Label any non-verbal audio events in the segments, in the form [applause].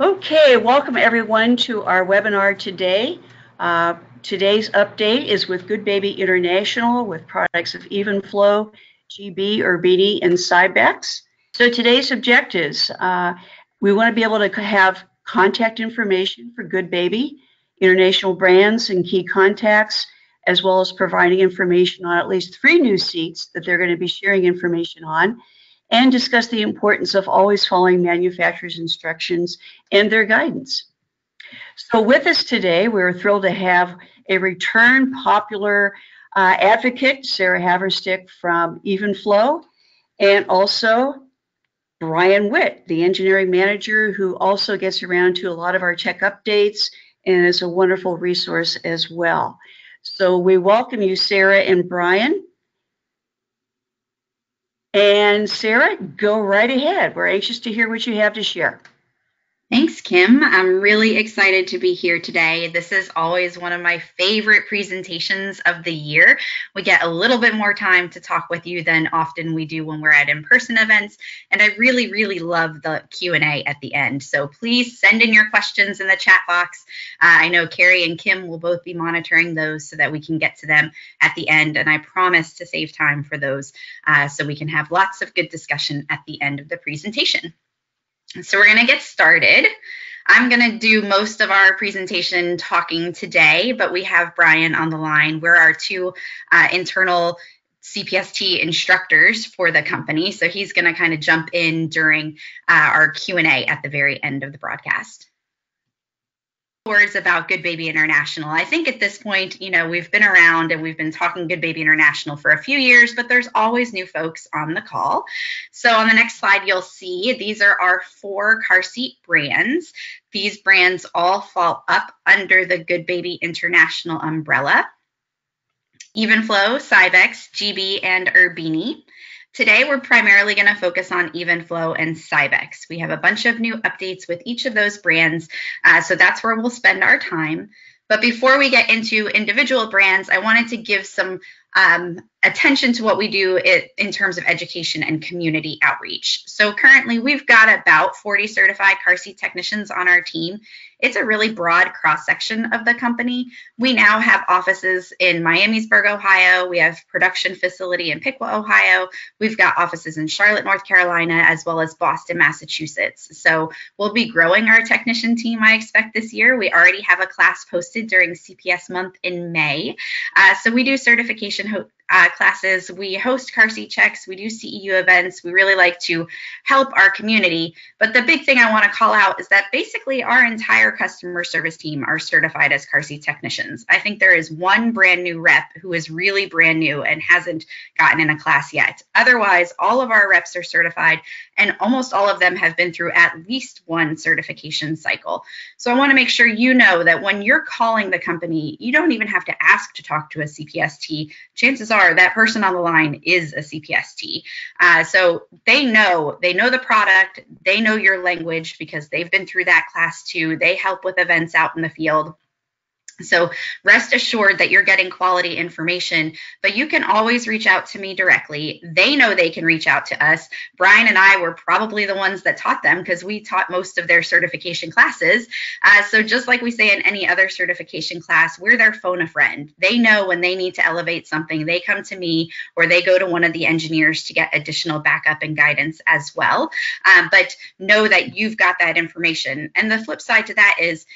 Okay, welcome everyone to our webinar today. Uh, today's update is with Goodbaby International with products of Evenflo, GB, Urbini, and Cybex. So today's objectives, uh, we want to be able to have contact information for Goodbaby, international brands and key contacts, as well as providing information on at least three new seats that they're going to be sharing information on, and discuss the importance of always following manufacturer's instructions and their guidance. So with us today, we're thrilled to have a return popular uh, advocate, Sarah Haverstick from Evenflo, and also Brian Witt, the engineering manager who also gets around to a lot of our tech updates and is a wonderful resource as well. So we welcome you, Sarah and Brian. And Sarah, go right ahead. We're anxious to hear what you have to share. Thanks, Kim. I'm really excited to be here today. This is always one of my favorite presentations of the year. We get a little bit more time to talk with you than often we do when we're at in-person events, and I really, really love the Q&A at the end. So please send in your questions in the chat box. Uh, I know Carrie and Kim will both be monitoring those so that we can get to them at the end, and I promise to save time for those uh, so we can have lots of good discussion at the end of the presentation. So we're going to get started. I'm going to do most of our presentation talking today, but we have Brian on the line. We're our two uh, internal CPST instructors for the company. So he's going to kind of jump in during uh, our Q&A at the very end of the broadcast words about Goodbaby International. I think at this point, you know, we've been around and we've been talking Goodbaby International for a few years, but there's always new folks on the call. So on the next slide, you'll see these are our four car seat brands. These brands all fall up under the Goodbaby International umbrella. Evenflo, Cybex, GB, and Urbini. Today, we're primarily going to focus on Evenflo and Cybex. We have a bunch of new updates with each of those brands, uh, so that's where we'll spend our time. But before we get into individual brands, I wanted to give some um, attention to what we do it, in terms of education and community outreach. So currently we've got about 40 certified car seat technicians on our team. It's a really broad cross section of the company. We now have offices in Miamisburg, Ohio. We have production facility in Piqua, Ohio. We've got offices in Charlotte, North Carolina, as well as Boston, Massachusetts. So we'll be growing our technician team, I expect this year. We already have a class posted during CPS month in May. Uh, so we do certification Christian Hope uh, classes. We host car seat checks. We do CEU events. We really like to help our community. But the big thing I want to call out is that basically our entire customer service team are certified as car seat technicians. I think there is one brand new rep who is really brand new and hasn't gotten in a class yet. Otherwise, all of our reps are certified and almost all of them have been through at least one certification cycle. So I want to make sure you know that when you're calling the company, you don't even have to ask to talk to a CPST. Chances are that person on the line is a CPST. Uh, so they know, they know the product, they know your language because they've been through that class too. They help with events out in the field. So rest assured that you're getting quality information, but you can always reach out to me directly. They know they can reach out to us. Brian and I were probably the ones that taught them because we taught most of their certification classes. Uh, so just like we say in any other certification class, we're their phone a friend. They know when they need to elevate something, they come to me or they go to one of the engineers to get additional backup and guidance as well. Um, but know that you've got that information. And the flip side to that is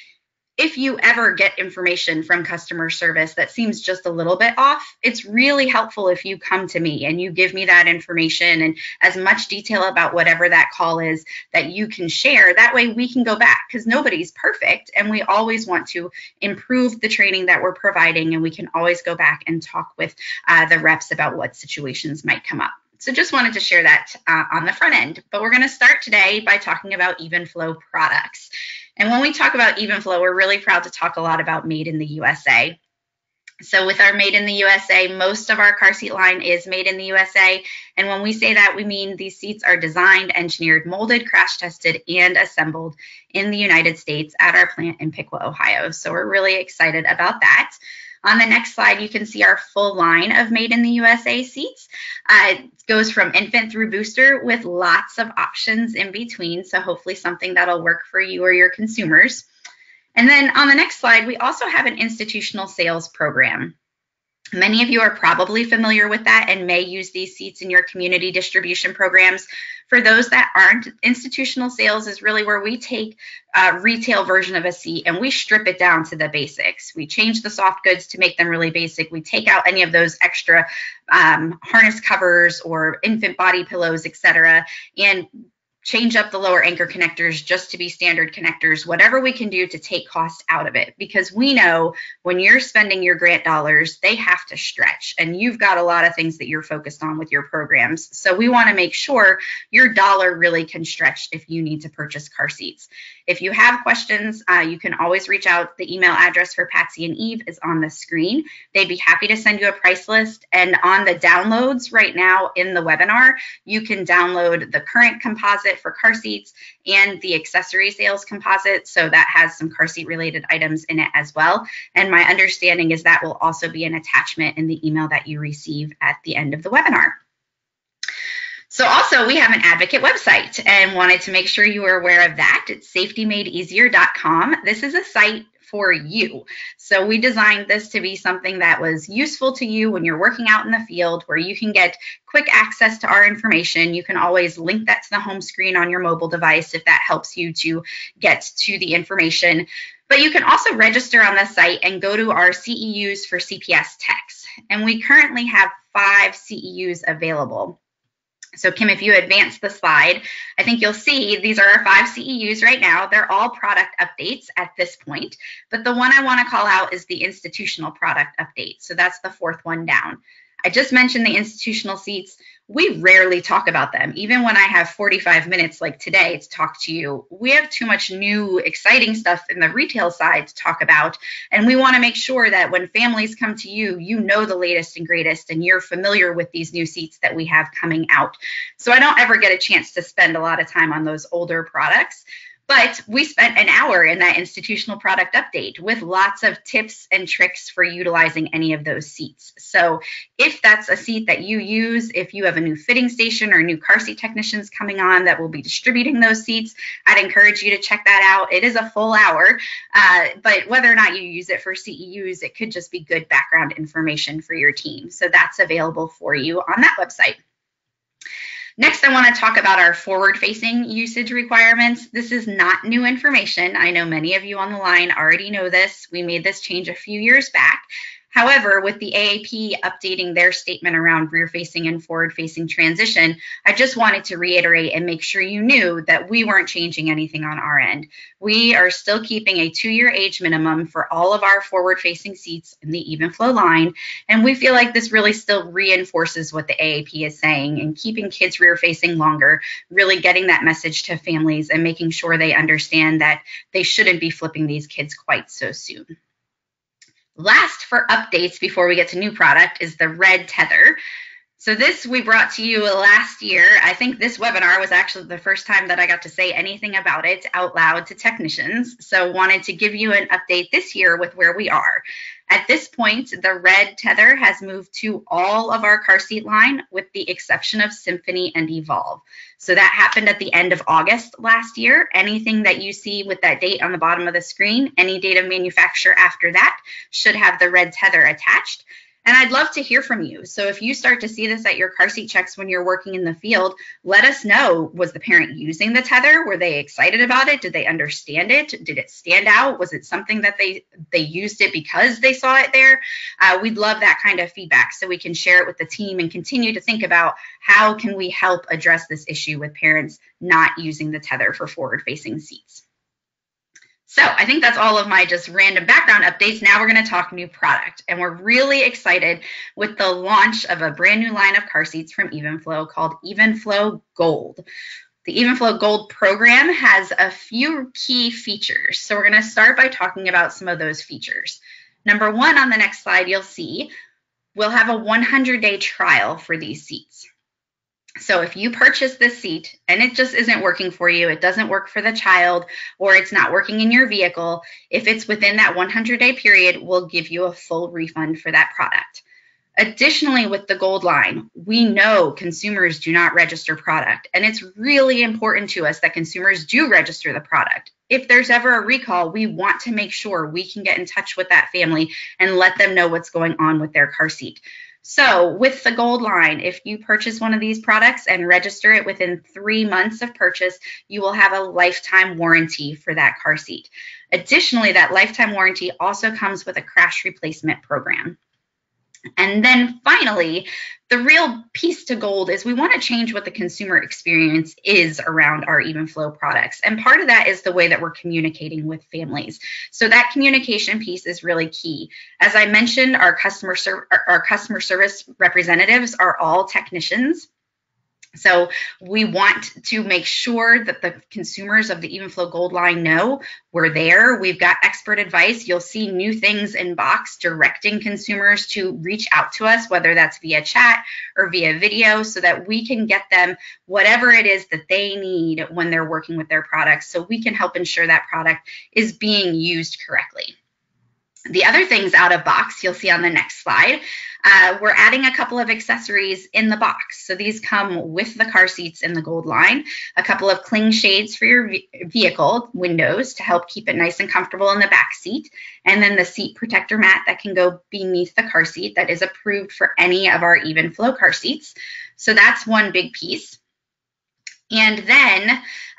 if you ever get information from customer service that seems just a little bit off, it's really helpful if you come to me and you give me that information and as much detail about whatever that call is that you can share. That way we can go back because nobody's perfect and we always want to improve the training that we're providing and we can always go back and talk with uh, the reps about what situations might come up. So just wanted to share that uh, on the front end. But we're going to start today by talking about Evenflo products. And when we talk about Evenflo, we're really proud to talk a lot about made in the USA. So with our made in the USA, most of our car seat line is made in the USA. And when we say that, we mean these seats are designed, engineered, molded, crash tested, and assembled in the United States at our plant in Piqua, Ohio. So we're really excited about that. On the next slide, you can see our full line of made in the USA seats. Uh, it goes from infant through booster with lots of options in between. So hopefully something that'll work for you or your consumers. And then on the next slide, we also have an institutional sales program. Many of you are probably familiar with that and may use these seats in your community distribution programs. For those that aren't, institutional sales is really where we take a retail version of a seat and we strip it down to the basics. We change the soft goods to make them really basic. We take out any of those extra um, harness covers or infant body pillows, etc., and change up the lower anchor connectors just to be standard connectors, whatever we can do to take cost out of it. Because we know when you're spending your grant dollars, they have to stretch. And you've got a lot of things that you're focused on with your programs. So we want to make sure your dollar really can stretch if you need to purchase car seats. If you have questions, uh, you can always reach out. The email address for Patsy and Eve is on the screen. They'd be happy to send you a price list. And on the downloads right now in the webinar, you can download the current composite for car seats and the accessory sales composite. So that has some car seat related items in it as well. And my understanding is that will also be an attachment in the email that you receive at the end of the webinar. So also we have an advocate website and wanted to make sure you were aware of that. It's safetymadeeasier.com. This is a site for you. So we designed this to be something that was useful to you when you're working out in the field where you can get quick access to our information. You can always link that to the home screen on your mobile device if that helps you to get to the information. But you can also register on the site and go to our CEUs for CPS techs. And we currently have five CEUs available. So Kim, if you advance the slide, I think you'll see these are our five CEUs right now. They're all product updates at this point, but the one I want to call out is the institutional product update. So that's the fourth one down. I just mentioned the institutional seats we rarely talk about them. Even when I have 45 minutes like today to talk to you, we have too much new, exciting stuff in the retail side to talk about. And we want to make sure that when families come to you, you know the latest and greatest and you're familiar with these new seats that we have coming out. So I don't ever get a chance to spend a lot of time on those older products. But we spent an hour in that institutional product update with lots of tips and tricks for utilizing any of those seats. So if that's a seat that you use, if you have a new fitting station or new car seat technicians coming on that will be distributing those seats, I'd encourage you to check that out. It is a full hour, uh, but whether or not you use it for CEUs, it could just be good background information for your team. So that's available for you on that website. Next, I want to talk about our forward-facing usage requirements. This is not new information. I know many of you on the line already know this. We made this change a few years back, However, with the AAP updating their statement around rear facing and forward facing transition, I just wanted to reiterate and make sure you knew that we weren't changing anything on our end. We are still keeping a two year age minimum for all of our forward facing seats in the Evenflo line. And we feel like this really still reinforces what the AAP is saying and keeping kids rear facing longer, really getting that message to families and making sure they understand that they shouldn't be flipping these kids quite so soon. Last for updates before we get to new product is the red tether. So this we brought to you last year. I think this webinar was actually the first time that I got to say anything about it out loud to technicians. So wanted to give you an update this year with where we are. At this point, the red tether has moved to all of our car seat line with the exception of Symphony and Evolve. So that happened at the end of August last year. Anything that you see with that date on the bottom of the screen, any date of manufacture after that should have the red tether attached. And I'd love to hear from you. So if you start to see this at your car seat checks when you're working in the field, let us know. Was the parent using the tether? Were they excited about it? Did they understand it? Did it stand out? Was it something that they they used it because they saw it there? Uh, we'd love that kind of feedback so we can share it with the team and continue to think about how can we help address this issue with parents not using the tether for forward facing seats. So I think that's all of my just random background updates. Now we're going to talk new product. And we're really excited with the launch of a brand new line of car seats from Evenflo called Evenflo Gold. The Evenflo Gold program has a few key features. So we're going to start by talking about some of those features. Number one on the next slide, you'll see we'll have a 100 day trial for these seats. So if you purchase this seat and it just isn't working for you, it doesn't work for the child, or it's not working in your vehicle, if it's within that 100 day period, we'll give you a full refund for that product. Additionally, with the gold line, we know consumers do not register product, and it's really important to us that consumers do register the product. If there's ever a recall, we want to make sure we can get in touch with that family and let them know what's going on with their car seat. So, with the gold line, if you purchase one of these products and register it within three months of purchase, you will have a lifetime warranty for that car seat. Additionally, that lifetime warranty also comes with a crash replacement program. And then finally, the real piece to gold is we want to change what the consumer experience is around our Evenflo products. And part of that is the way that we're communicating with families. So that communication piece is really key. As I mentioned, our customer ser- our customer service representatives are all technicians. So we want to make sure that the consumers of the Evenflo Gold line know we're there. We've got expert advice. You'll see new things in box directing consumers to reach out to us, whether that's via chat or via video, so that we can get them whatever it is that they need when they're working with their products so we can help ensure that product is being used correctly. The other things out of box you'll see on the next slide uh, we're adding a couple of accessories in the box. So these come with the car seats in the gold line, a couple of cling shades for your vehicle windows to help keep it nice and comfortable in the back seat, and then the seat protector mat that can go beneath the car seat that is approved for any of our Evenflo car seats. So that's one big piece. And then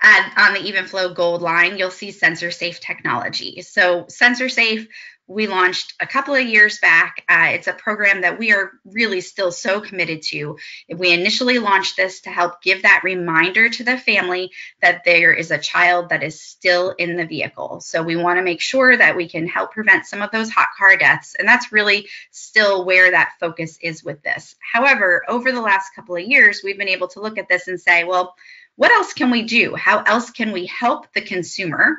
uh, on the Evenflo Gold line, you'll see SensorSafe technology. So, SensorSafe we launched a couple of years back. Uh, it's a program that we are really still so committed to. We initially launched this to help give that reminder to the family that there is a child that is still in the vehicle. So we want to make sure that we can help prevent some of those hot car deaths. And that's really still where that focus is with this. However, over the last couple of years, we've been able to look at this and say, well, what else can we do? How else can we help the consumer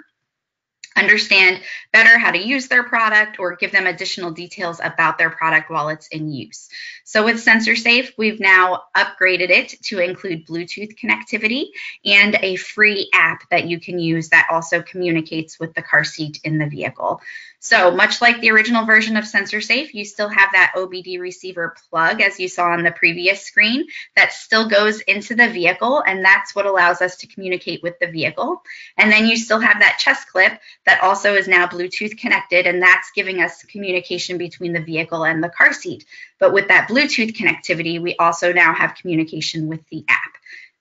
understand better how to use their product or give them additional details about their product while it's in use. So with SensorSafe, we've now upgraded it to include Bluetooth connectivity and a free app that you can use that also communicates with the car seat in the vehicle. So much like the original version of SensorSafe, you still have that OBD receiver plug as you saw on the previous screen that still goes into the vehicle and that's what allows us to communicate with the vehicle. And then you still have that chest clip that also is now Bluetooth connected and that's giving us communication between the vehicle and the car seat. But with that Bluetooth connectivity, we also now have communication with the app.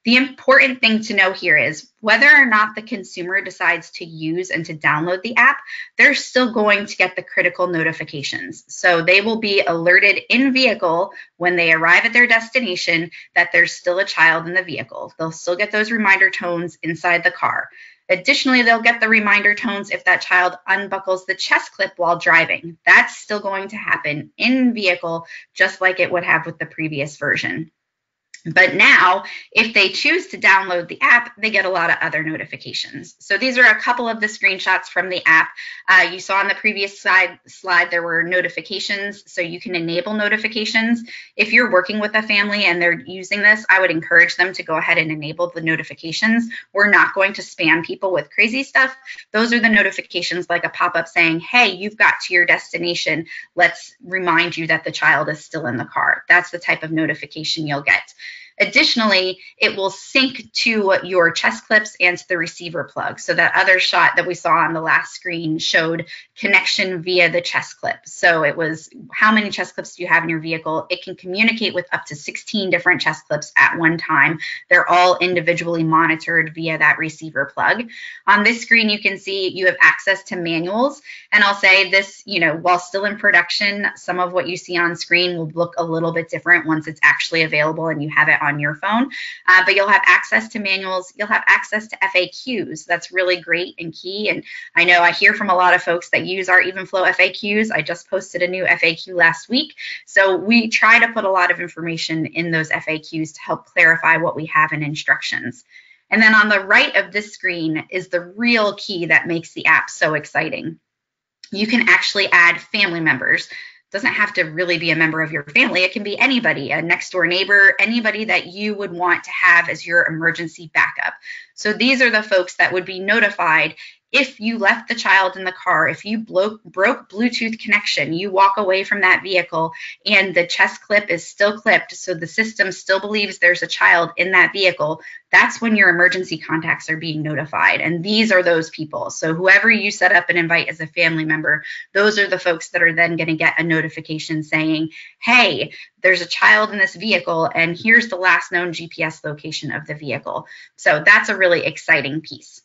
The important thing to know here is whether or not the consumer decides to use and to download the app, they're still going to get the critical notifications. So they will be alerted in vehicle when they arrive at their destination that there's still a child in the vehicle. They'll still get those reminder tones inside the car. Additionally, they'll get the reminder tones if that child unbuckles the chest clip while driving. That's still going to happen in vehicle, just like it would have with the previous version. But now, if they choose to download the app, they get a lot of other notifications. So these are a couple of the screenshots from the app. Uh, you saw on the previous slide, slide there were notifications, so you can enable notifications. If you're working with a family and they're using this, I would encourage them to go ahead and enable the notifications. We're not going to spam people with crazy stuff. Those are the notifications like a pop-up saying, hey, you've got to your destination. Let's remind you that the child is still in the car. That's the type of notification you'll get. Additionally, it will sync to your chest clips and to the receiver plug. So that other shot that we saw on the last screen showed connection via the chest clip. So it was how many chest clips do you have in your vehicle? It can communicate with up to 16 different chest clips at one time. They're all individually monitored via that receiver plug. On this screen, you can see you have access to manuals. And I'll say this, you know, while still in production, some of what you see on screen will look a little bit different once it's actually available and you have it on on your phone, uh, but you'll have access to manuals. You'll have access to FAQs. That's really great and key. And I know I hear from a lot of folks that use our Evenflo FAQs. I just posted a new FAQ last week. So we try to put a lot of information in those FAQs to help clarify what we have in instructions. And then on the right of this screen is the real key that makes the app so exciting. You can actually add family members doesn't have to really be a member of your family. It can be anybody, a next door neighbor, anybody that you would want to have as your emergency backup. So these are the folks that would be notified if you left the child in the car, if you broke Bluetooth connection, you walk away from that vehicle and the chest clip is still clipped, so the system still believes there's a child in that vehicle, that's when your emergency contacts are being notified. And these are those people. So whoever you set up and invite as a family member, those are the folks that are then going to get a notification saying, hey, there's a child in this vehicle, and here's the last known GPS location of the vehicle. So that's a really exciting piece.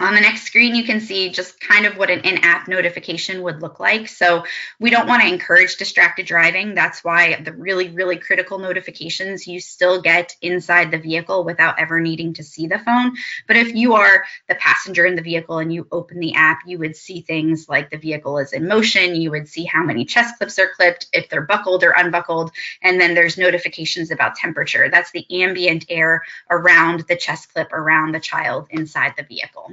On the next screen, you can see just kind of what an in-app notification would look like. So we don't want to encourage distracted driving. That's why the really, really critical notifications you still get inside the vehicle without ever needing to see the phone. But if you are the passenger in the vehicle and you open the app, you would see things like the vehicle is in motion. You would see how many chest clips are clipped, if they're buckled or unbuckled. And then there's notifications about temperature. That's the ambient air around the chest clip around the child inside the vehicle.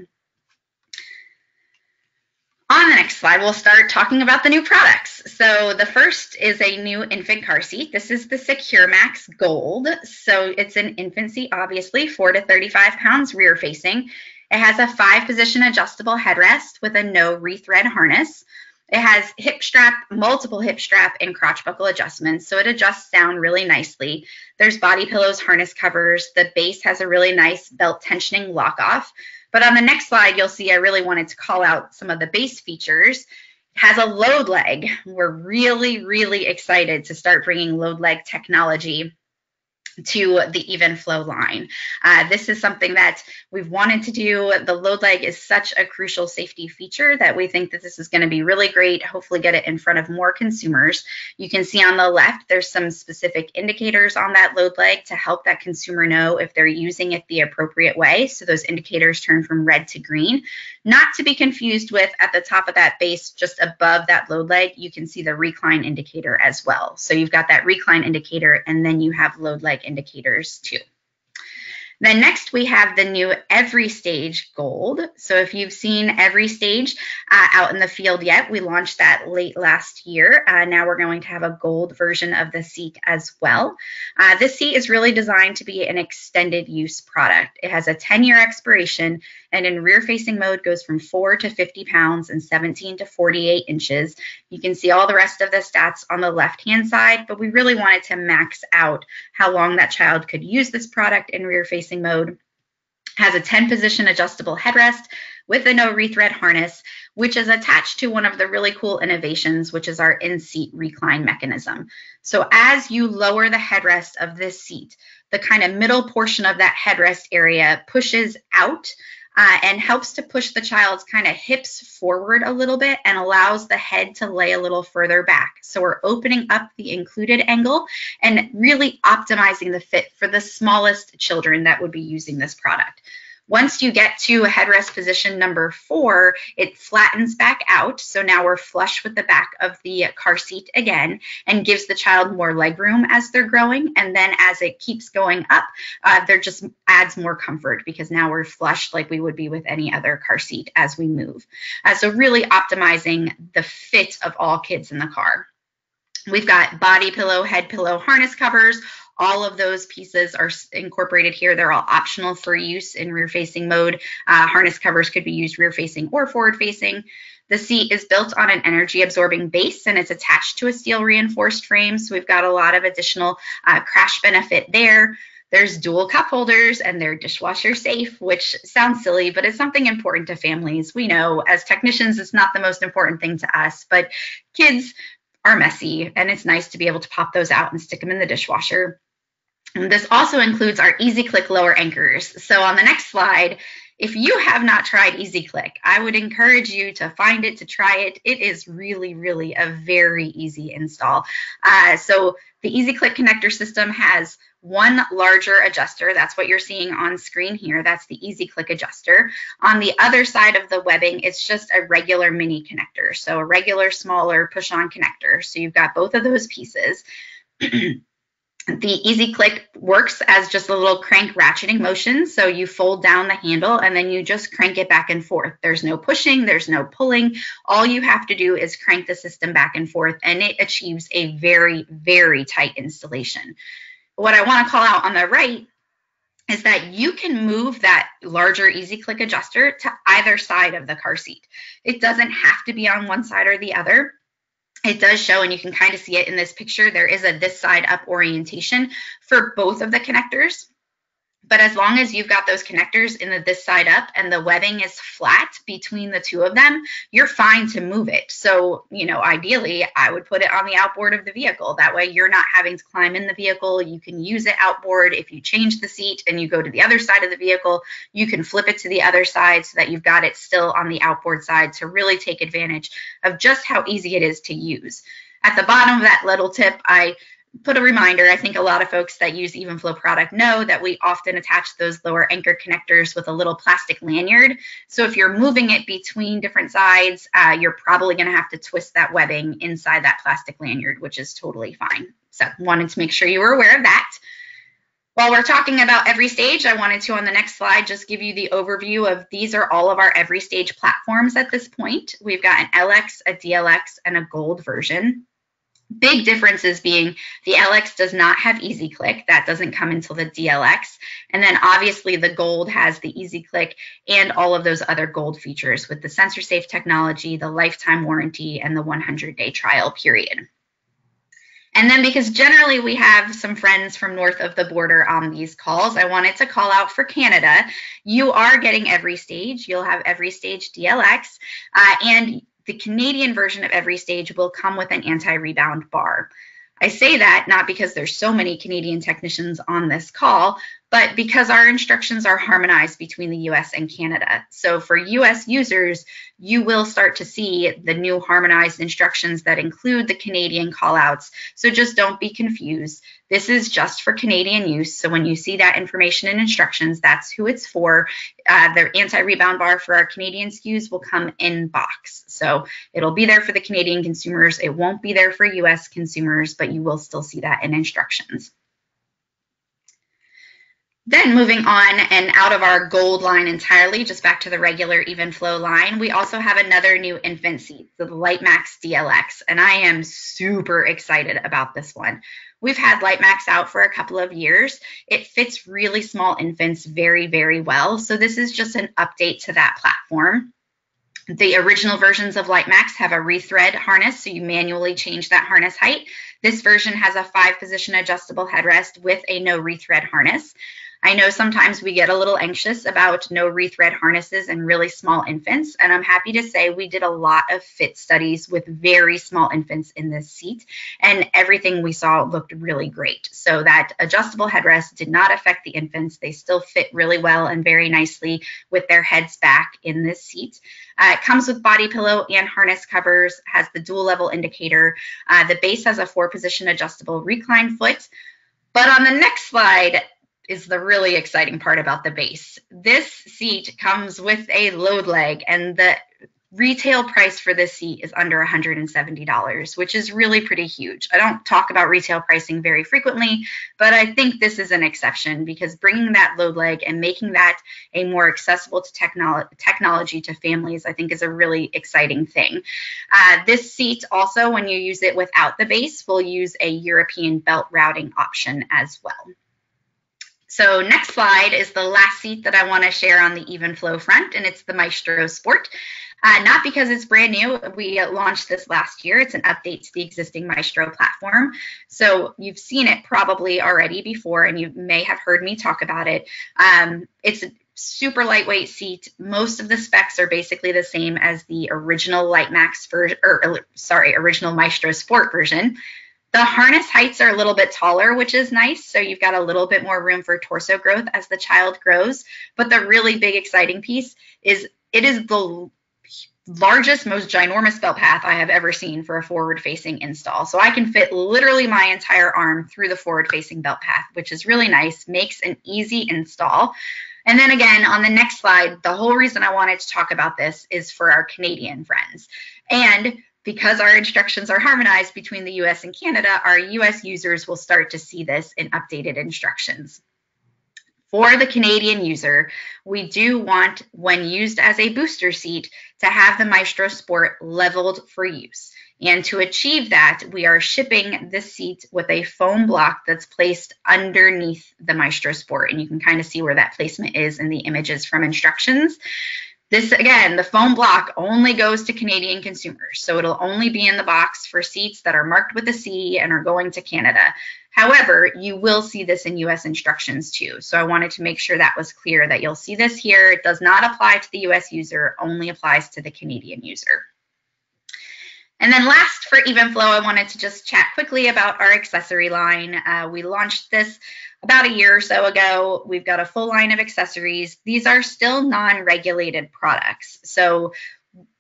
On the next slide, we'll start talking about the new products. So the first is a new infant car seat. This is the SecureMax Gold. So it's an infant seat, obviously, 4 to 35 pounds rear facing. It has a five position adjustable headrest with a no rethread harness. It has hip strap, multiple hip strap, and crotch buckle adjustments, so it adjusts down really nicely. There's body pillows, harness covers. The base has a really nice belt tensioning lock off. But on the next slide, you'll see I really wanted to call out some of the base features. It has a load leg. We're really, really excited to start bringing load leg technology to the Evenflo line. Uh, this is something that we've wanted to do. The load leg is such a crucial safety feature that we think that this is going to be really great. Hopefully, get it in front of more consumers. You can see on the left, there's some specific indicators on that load leg to help that consumer know if they're using it the appropriate way. So those indicators turn from red to green. Not to be confused with at the top of that base, just above that load leg, you can see the recline indicator as well. So you've got that recline indicator, and then you have load leg indicators too. Then next we have the new EveryStage Gold. So if you've seen EveryStage uh, out in the field yet, we launched that late last year. Uh, now we're going to have a gold version of the seat as well. Uh, this seat is really designed to be an extended use product. It has a 10 year expiration and in rear facing mode goes from 4 to 50 pounds and 17 to 48 inches. You can see all the rest of the stats on the left hand side, but we really wanted to max out how long that child could use this product in rear facing mode. Has a 10 position adjustable headrest with a no rethread harness, which is attached to one of the really cool innovations, which is our in seat recline mechanism. So as you lower the headrest of this seat, the kind of middle portion of that headrest area pushes out uh, and helps to push the child's kind of hips forward a little bit and allows the head to lay a little further back. So we're opening up the included angle and really optimizing the fit for the smallest children that would be using this product. Once you get to a headrest position number four, it flattens back out. So now we're flush with the back of the car seat again and gives the child more leg room as they're growing. And then as it keeps going up, uh, there just adds more comfort because now we're flush like we would be with any other car seat as we move. Uh, so really optimizing the fit of all kids in the car. We've got body pillow, head pillow, harness covers, all of those pieces are incorporated here. They're all optional for use in rear facing mode. Uh, harness covers could be used rear facing or forward facing. The seat is built on an energy absorbing base and it's attached to a steel reinforced frame. So we've got a lot of additional uh, crash benefit there. There's dual cup holders and they're dishwasher safe, which sounds silly, but it's something important to families. We know as technicians, it's not the most important thing to us, but kids are messy and it's nice to be able to pop those out and stick them in the dishwasher. And this also includes our EasyClick lower anchors. So on the next slide, if you have not tried EasyClick, I would encourage you to find it, to try it. It is really, really a very easy install. Uh, so the EasyClick connector system has one larger adjuster. That's what you're seeing on screen here. That's the EasyClick adjuster. On the other side of the webbing, it's just a regular mini connector. So a regular, smaller push-on connector. So you've got both of those pieces. [clears throat] The EasyClick works as just a little crank ratcheting motion. So you fold down the handle and then you just crank it back and forth. There's no pushing, there's no pulling. All you have to do is crank the system back and forth and it achieves a very, very tight installation. What I want to call out on the right is that you can move that larger EasyClick adjuster to either side of the car seat. It doesn't have to be on one side or the other it does show, and you can kind of see it in this picture, there is a this side up orientation for both of the connectors. But as long as you've got those connectors in the this side up and the webbing is flat between the two of them, you're fine to move it. So, you know, ideally, I would put it on the outboard of the vehicle. That way you're not having to climb in the vehicle. You can use it outboard. If you change the seat and you go to the other side of the vehicle, you can flip it to the other side so that you've got it still on the outboard side to really take advantage of just how easy it is to use. At the bottom of that little tip, I put a reminder. I think a lot of folks that use Evenflo product know that we often attach those lower anchor connectors with a little plastic lanyard. So if you're moving it between different sides, uh, you're probably going to have to twist that webbing inside that plastic lanyard, which is totally fine. So wanted to make sure you were aware of that. While we're talking about EveryStage, I wanted to on the next slide just give you the overview of these are all of our EveryStage platforms at this point. We've got an LX, a DLX, and a gold version. Big differences being the LX does not have EasyClick. That doesn't come until the DLX. And then obviously the gold has the EasyClick and all of those other gold features with the SensorSafe technology, the lifetime warranty, and the 100 day trial period. And then because generally we have some friends from north of the border on these calls, I wanted to call out for Canada. You are getting EveryStage. You'll have EveryStage DLX. Uh, and the Canadian version of EveryStage will come with an anti-rebound bar. I say that not because there's so many Canadian technicians on this call, but because our instructions are harmonized between the US and Canada. So for US users, you will start to see the new harmonized instructions that include the Canadian callouts. So just don't be confused. This is just for Canadian use. So when you see that information and instructions, that's who it's for. Uh, the anti-rebound bar for our Canadian SKUs will come in box. So it'll be there for the Canadian consumers. It won't be there for US consumers, but you will still see that in instructions. Then moving on and out of our gold line entirely, just back to the regular Evenflo line, we also have another new infant seat, the LiteMax DLX, and I am super excited about this one. We've had LiteMax out for a couple of years. It fits really small infants very, very well. So this is just an update to that platform. The original versions of LiteMax have a rethread harness, so you manually change that harness height. This version has a five position adjustable headrest with a no rethread harness. I know sometimes we get a little anxious about no rethread harnesses and really small infants, and I'm happy to say we did a lot of fit studies with very small infants in this seat, and everything we saw looked really great. So that adjustable headrest did not affect the infants. They still fit really well and very nicely with their heads back in this seat. Uh, it comes with body pillow and harness covers, has the dual level indicator. Uh, the base has a four position adjustable recline foot. But on the next slide, is the really exciting part about the base. This seat comes with a load leg, and the retail price for this seat is under $170, which is really pretty huge. I don't talk about retail pricing very frequently, but I think this is an exception because bringing that load leg and making that a more accessible to technolo- technology to families, I think is a really exciting thing. Uh, this seat also, when you use it without the base, will use a European belt routing option as well. So next slide is the last seat that I want to share on the Evenflo front, and it's the Maestro Sport. Uh, not because it's brand new. We launched this last year. It's an update to the existing Maestro platform. So you've seen it probably already before, and you may have heard me talk about it. Um, it's a super lightweight seat. Most of the specs are basically the same as the original LiteMax version, or sorry, original Maestro Sport version. The harness heights are a little bit taller, which is nice. So you've got a little bit more room for torso growth as the child grows. But the really big exciting piece is it is the largest, most ginormous belt path I have ever seen for a forward facing install. So I can fit literally my entire arm through the forward facing belt path, which is really nice, makes an easy install. And then again, on the next slide, the whole reason I wanted to talk about this is for our Canadian friends. And because our instructions are harmonized between the US and Canada, our US users will start to see this in updated instructions. For the Canadian user, we do want, when used as a booster seat, to have the Maestro Sport leveled for use. And to achieve that, we are shipping the seat with a foam block that's placed underneath the Maestro Sport. And you can kind of see where that placement is in the images from instructions. This, again, the foam block only goes to Canadian consumers. So it'll only be in the box for seats that are marked with a C and are going to Canada. However, you will see this in US instructions too. So I wanted to make sure that was clear that you'll see this here. It does not apply to the US user, only applies to the Canadian user. And then last for Evenflo, I wanted to just chat quickly about our accessory line. Uh, we launched this about a year or so ago. We've got a full line of accessories. These are still non-regulated products. So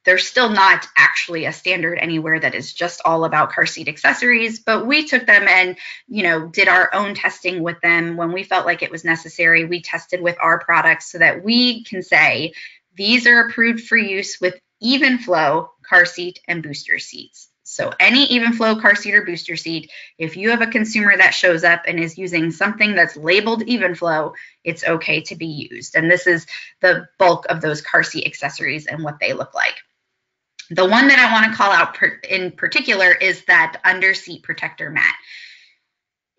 they're still not actually a standard anywhere that is just all about car seat accessories but we took them and you know did our own testing with them when we felt like it was necessary we tested with our products so that we can say these are approved for use with Evenflo car seat and booster seats. So any Evenflo car seat or booster seat, if you have a consumer that shows up and is using something that's labeled Evenflo, it's okay to be used. And this is the bulk of those car seat accessories and what they look like. The one that I want to call out in particular is that under seat protector mat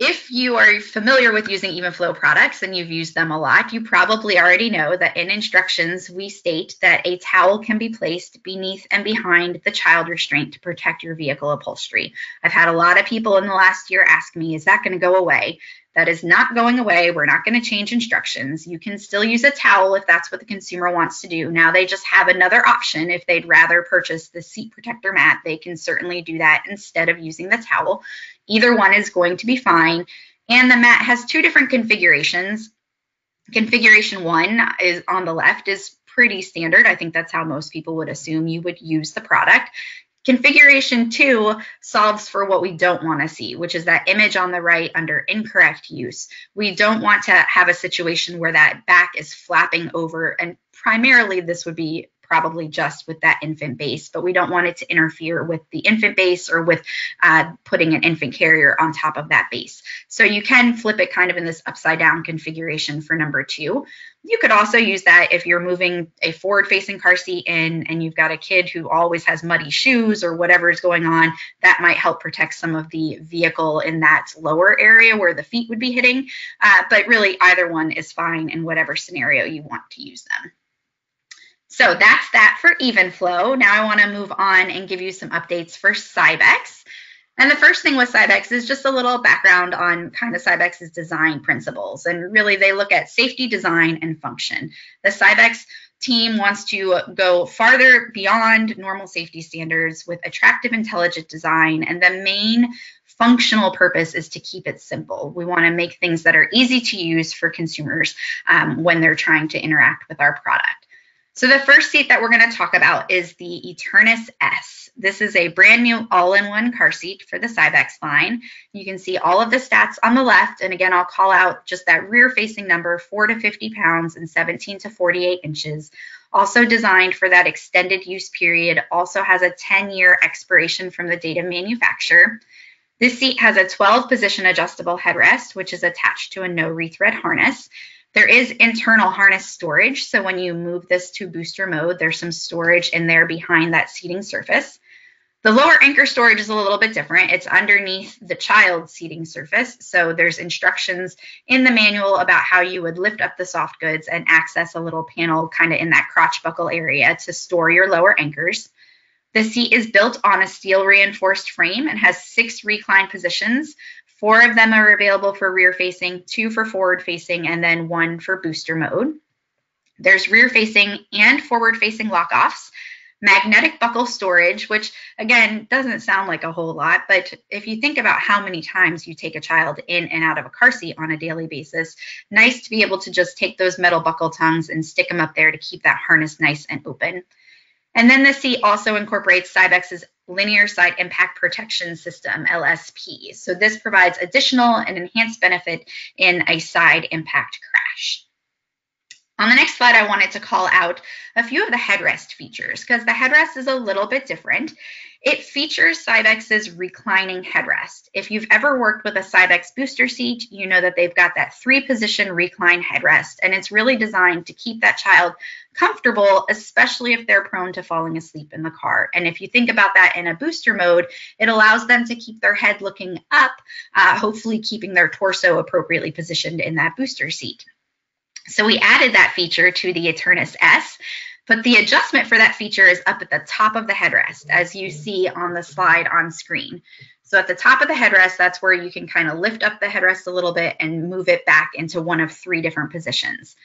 if you are familiar with using Evenflo products and you've used them a lot, you probably already know that in instructions we state that a towel can be placed beneath and behind the child restraint to protect your vehicle upholstery. I've had a lot of people in the last year ask me, is that going to go away? That is not going away. We're not going to change instructions. You can still use a towel if that's what the consumer wants to do. Now they just have another option. If they'd rather purchase the seat protector mat, they can certainly do that instead of using the towel. Either one is going to be fine. And the mat has two different configurations. Configuration one is on the left is pretty standard. I think that's how most people would assume you would use the product. Configuration two solves for what we don't want to see, which is that image on the right under incorrect use. We don't want to have a situation where that back is flapping over, and primarily this would be probably just with that infant base, but we don't want it to interfere with the infant base or with uh, putting an infant carrier on top of that base. So you can flip it kind of in this upside down configuration for number two. You could also use that if you're moving a forward facing car seat in and you've got a kid who always has muddy shoes or whatever is going on, that might help protect some of the vehicle in that lower area where the feet would be hitting. Uh, but really, either one is fine in whatever scenario you want to use them. So that's that for Evenflo. Now I want to move on and give you some updates for Cybex. And the first thing with Cybex is just a little background on kind of Cybex's design principles. And really, they look at safety, design, and function. The Cybex team wants to go farther beyond normal safety standards with attractive, intelligent design. And the main functional purpose is to keep it simple. We want to make things that are easy to use for consumers um, when they're trying to interact with our product. So the first seat that we're going to talk about is the Eternus S. This is a brand new all-in-one car seat for the Cybex line. You can see all of the stats on the left. And again, I'll call out just that rear facing number, 4 to 50 pounds and 17 to 48 inches. Also designed for that extended use period, also has a 10-year expiration from the date of manufacture. This seat has a 12 position adjustable headrest, which is attached to a no rethread harness. There is internal harness storage. So when you move this to booster mode, there's some storage in there behind that seating surface. The lower anchor storage is a little bit different. It's underneath the child seating surface. So there's instructions in the manual about how you would lift up the soft goods and access a little panel kind of in that crotch buckle area to store your lower anchors. The seat is built on a steel reinforced frame and has six recline positions Four of them are available for rear facing, two for forward facing, and then one for booster mode. There's rear facing and forward facing lock offs, magnetic buckle storage, which again doesn't sound like a whole lot, but if you think about how many times you take a child in and out of a car seat on a daily basis, nice to be able to just take those metal buckle tongues and stick them up there to keep that harness nice and open. And then the seat also incorporates Cybex's linear side impact protection system, LSP. So this provides additional and enhanced benefit in a side impact crash. On the next slide, I wanted to call out a few of the headrest features because the headrest is a little bit different. It features Cybex's reclining headrest. If you've ever worked with a Cybex booster seat, you know that they've got that three position recline headrest, and it's really designed to keep that child comfortable, especially if they're prone to falling asleep in the car. And if you think about that in a booster mode, it allows them to keep their head looking up, uh, hopefully keeping their torso appropriately positioned in that booster seat. So we added that feature to the Eternus S. But the adjustment for that feature is up at the top of the headrest, as you see on the slide on screen. So at the top of the headrest, that's where you can kind of lift up the headrest a little bit and move it back into one of three different positions.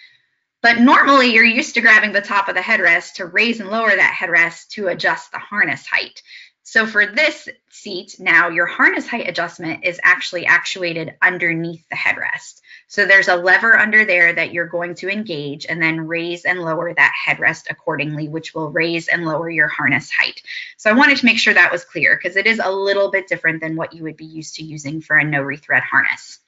But normally you're used to grabbing the top of the headrest to raise and lower that headrest to adjust the harness height. So for this seat, now your harness height adjustment is actually actuated underneath the headrest. So there's a lever under there that you're going to engage and then raise and lower that headrest accordingly, which will raise and lower your harness height. So I wanted to make sure that was clear because it is a little bit different than what you would be used to using for a no rethread harness.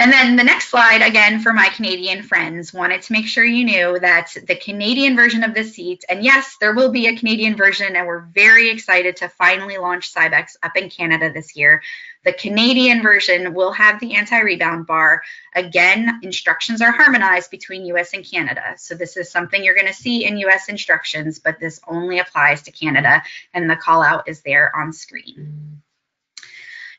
And then the next slide, again, for my Canadian friends, wanted to make sure you knew that the Canadian version of the seat, and yes, there will be a Canadian version, and we're very excited to finally launch Cybex up in Canada this year. The Canadian version will have the anti-rebound bar. Again, instructions are harmonized between US and Canada. So this is something you're gonna see in US instructions, but this only applies to Canada, and the call out is there on screen.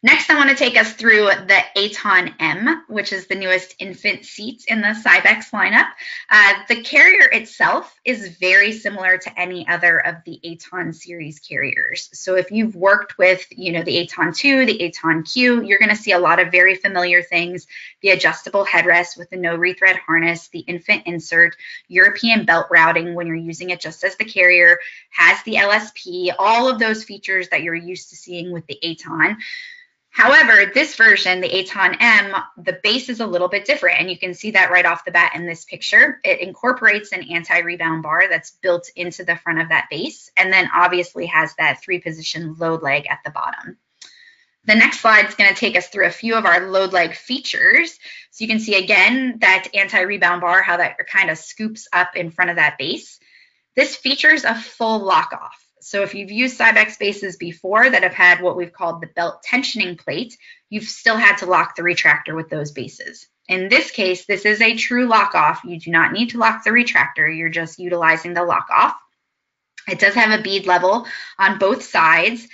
Next, I want to take us through the Aton M, which is the newest infant seat in the Cybex lineup. Uh, the carrier itself is very similar to any other of the Aton series carriers. So if you've worked with, you know, the Aton 2, the Aton Q, you're going to see a lot of very familiar things. The adjustable headrest with the no rethread harness, the infant insert, European belt routing when you're using it just as the carrier, has the LSP, all of those features that you're used to seeing with the Aton. However, this version, the Aton M, the base is a little bit different, and you can see that right off the bat in this picture. It incorporates an anti-rebound bar that's built into the front of that base, and then obviously has that three-position load leg at the bottom. The next slide is going to take us through a few of our load leg features. So you can see again that anti-rebound bar, how that kind of scoops up in front of that base. This features a full lock off. So if you've used Cybex bases before that have had what we've called the belt tensioning plate, you've still had to lock the retractor with those bases. In this case, this is a true lock off. You do not need to lock the retractor. You're just utilizing the lock off. It does have a bead level on both sides.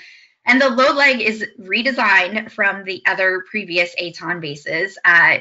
And the load leg is redesigned from the other previous Aton bases. Uh,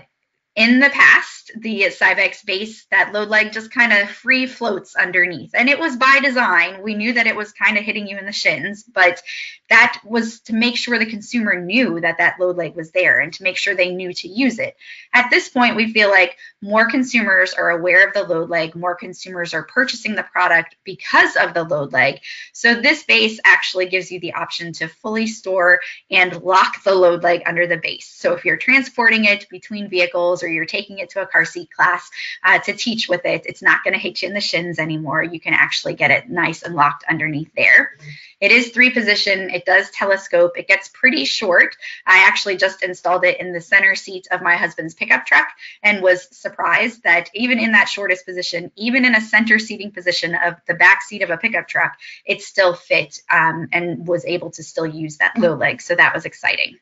in the past, the Cybex base, that load leg just kind of free floats underneath. And it was by design. We knew that it was kind of hitting you in the shins, but that was to make sure the consumer knew that that load leg was there and to make sure they knew to use it. At this point, we feel like more consumers are aware of the load leg, more consumers are purchasing the product because of the load leg. So this base actually gives you the option to fully store and lock the load leg under the base. So if you're transporting it between vehicles or you're taking it to a car seat class uh, to teach with it, it's not going to hit you in the shins anymore. You can actually get it nice and locked underneath there. It is three position. It does telescope. It gets pretty short. I actually just installed it in the center seat of my husband's pickup truck and was surprised that even in that shortest position, even in a center seating position of the back seat of a pickup truck, it still fit um, and was able to still use that load leg. So that was exciting.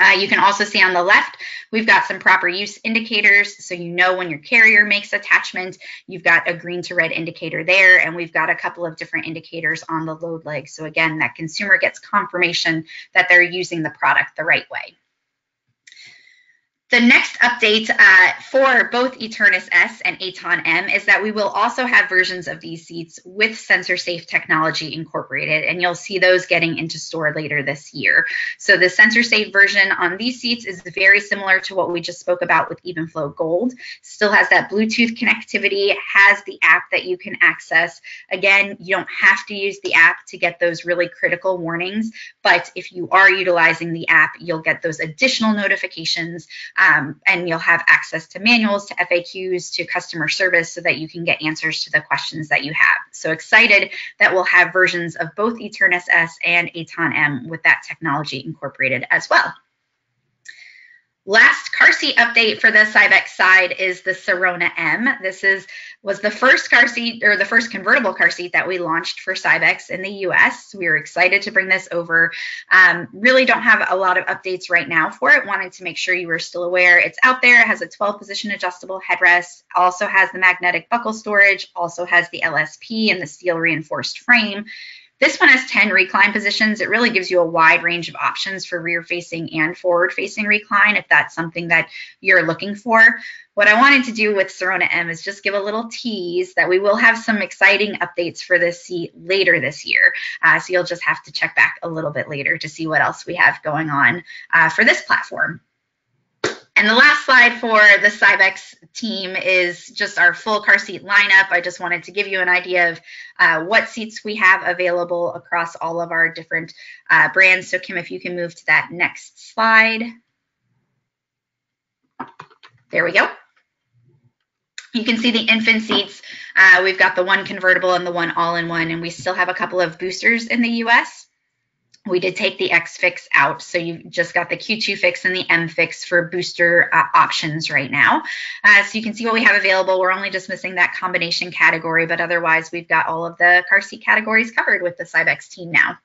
Uh, you can also see on the left, we've got some proper use indicators. So you know when your carrier makes attachment, you've got a green to red indicator there, and we've got a couple of different indicators on the load leg. So again, that consumer gets confirmation that they're using the product the right way. The next update uh, for both Eternis S and Aton M is that we will also have versions of these seats with SensorSafe technology incorporated, and you'll see those getting into store later this year. So the SensorSafe version on these seats is very similar to what we just spoke about with Evenflo Gold. Still has that Bluetooth connectivity, has the app that you can access. Again, you don't have to use the app to get those really critical warnings, but if you are utilizing the app, you'll get those additional notifications um, and you'll have access to manuals, to FAQs, to customer service so that you can get answers to the questions that you have. So excited that we'll have versions of both Eternis S and Aton M with that technology incorporated as well. Last car seat update for the Cybex side is the Sirona M. This is was the first car seat or the first convertible car seat that we launched for Cybex in the US. We were excited to bring this over. Um, really don't have a lot of updates right now for it. Wanted to make sure you were still aware. It's out there. It has a 12 position adjustable headrest, also has the magnetic buckle storage, also has the LSP and the steel reinforced frame. This one has 10 recline positions. It really gives you a wide range of options for rear facing and forward facing recline if that's something that you're looking for. What I wanted to do with Sirona M is just give a little tease that we will have some exciting updates for this seat later this year. Uh, so you'll just have to check back a little bit later to see what else we have going on uh, for this platform. And the last slide for the Cybex team is just our full car seat lineup. I just wanted to give you an idea of uh, what seats we have available across all of our different uh, brands. So Kim, if you can move to that next slide. There we go. You can see the infant seats. Uh, we've got the one convertible and the one all-in-one, and we still have a couple of boosters in the US we did take the X fix out. So you just got the Q2 fix and the M fix for booster uh, options right now. Uh, so you can see what we have available. We're only just missing that combination category, but otherwise we've got all of the car seat categories covered with the Cybex team now.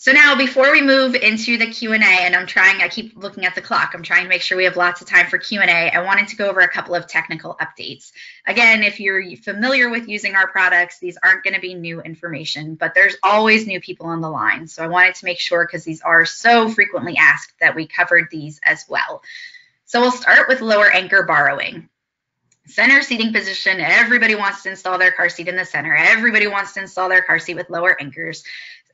So now before we move into the Q&A and I'm trying I keep looking at the clock. I'm trying to make sure we have lots of time for Q&A. I wanted to go over a couple of technical updates. Again, if you're familiar with using our products, these aren't going to be new information, but there's always new people on the line. So I wanted to make sure cuz these are so frequently asked that we covered these as well. So we'll start with lower anchor borrowing center seating position. Everybody wants to install their car seat in the center. Everybody wants to install their car seat with lower anchors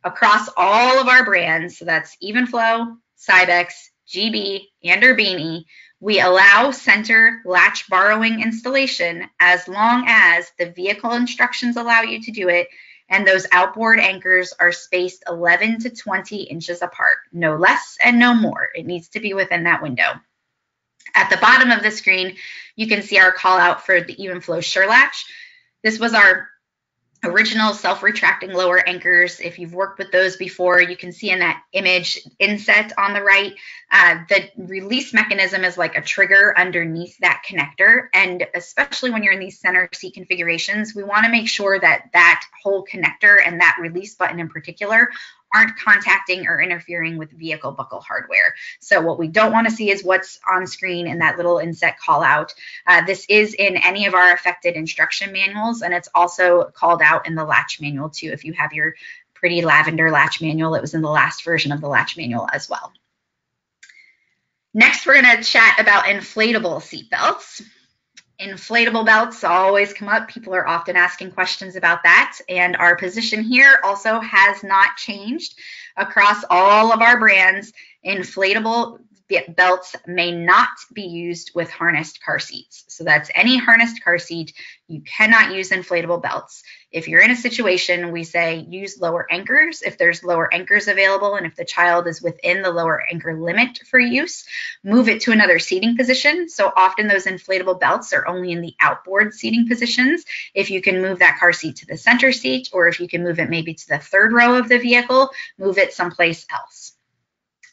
across all of our brands, so that's Evenflo, Cybex, GB, and Urbini, we allow center latch borrowing installation as long as the vehicle instructions allow you to do it and those outboard anchors are spaced 11 to 20 inches apart, no less and no more. It needs to be within that window. At the bottom of the screen, you can see our call out for the Evenflo SureLatch. This was our original self-retracting lower anchors. If you've worked with those before, you can see in that image inset on the right, uh, the release mechanism is like a trigger underneath that connector. And especially when you're in these center seat configurations, we wanna make sure that that whole connector and that release button in particular aren't contacting or interfering with vehicle buckle hardware. So what we don't want to see is what's on screen in that little inset call out. Uh, this is in any of our affected instruction manuals, and it's also called out in the latch manual too. If you have your pretty lavender latch manual, it was in the last version of the latch manual as well. Next, we're going to chat about inflatable seat belts. Inflatable belts always come up. People are often asking questions about that. And our position here also has not changed across all of our brands. Inflatable belts may not be used with harnessed car seats. So that's any harnessed car seat. You cannot use inflatable belts. If you're in a situation, we say use lower anchors if there's lower anchors available and if the child is within the lower anchor limit for use, move it to another seating position. So often those inflatable belts are only in the outboard seating positions. If you can move that car seat to the center seat or if you can move it maybe to the third row of the vehicle, move it someplace else.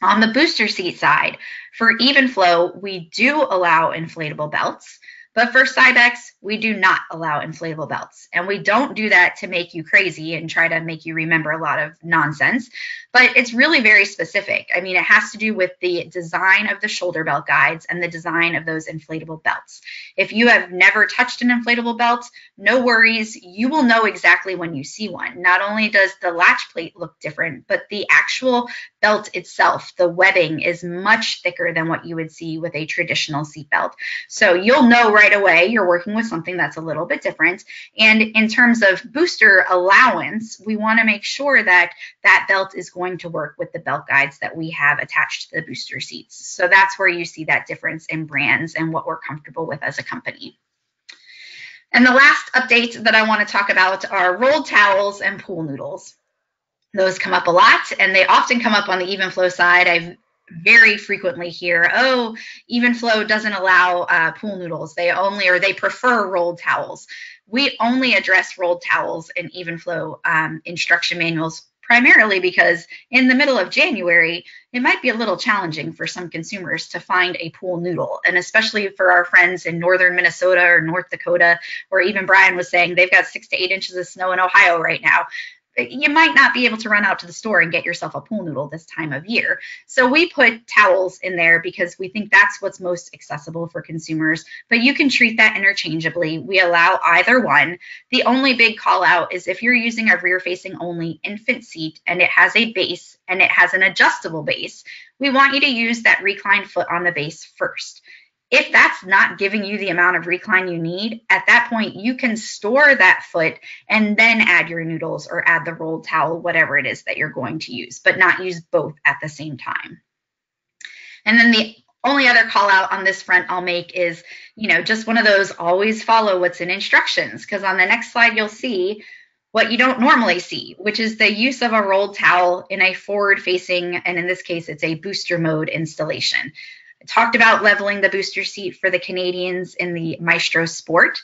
On the booster seat side, for Evenflo, we do allow inflatable belts. But for Cybex, we do not allow inflatable belts. And we don't do that to make you crazy and try to make you remember a lot of nonsense. But it's really very specific. I mean, it has to do with the design of the shoulder belt guides and the design of those inflatable belts. If you have never touched an inflatable belt, no worries. You will know exactly when you see one. Not only does the latch plate look different, but the actual belt itself, the webbing is much thicker than what you would see with a traditional seat belt. So you'll know right away you're working with something that's a little bit different. And in terms of booster allowance, we want to make sure that that belt is going to work with the belt guides that we have attached to the booster seats. So that's where you see that difference in brands and what we're comfortable with as a company. And the last update that I want to talk about are rolled towels and pool noodles. Those come up a lot and they often come up on the Evenflo side. I've very frequently hear, oh, Evenflo doesn't allow uh, pool noodles. They only or they prefer rolled towels. We only address rolled towels in Evenflo um, instruction manuals primarily because in the middle of January, it might be a little challenging for some consumers to find a pool noodle. And especially for our friends in northern Minnesota or North Dakota, where even Brian was saying they've got six to eight inches of snow in Ohio right now you might not be able to run out to the store and get yourself a pool noodle this time of year. So we put towels in there because we think that's what's most accessible for consumers, but you can treat that interchangeably. We allow either one. The only big call out is if you're using a rear facing only infant seat and it has a base and it has an adjustable base, we want you to use that reclined foot on the base first. If that's not giving you the amount of recline you need, at that point, you can store that foot and then add your noodles or add the rolled towel, whatever it is that you're going to use, but not use both at the same time. And then the only other call out on this front I'll make is, you know, just one of those always follow what's in instructions, because on the next slide, you'll see what you don't normally see, which is the use of a rolled towel in a forward facing, and in this case, it's a booster mode installation talked about leveling the booster seat for the Canadians in the Maestro Sport.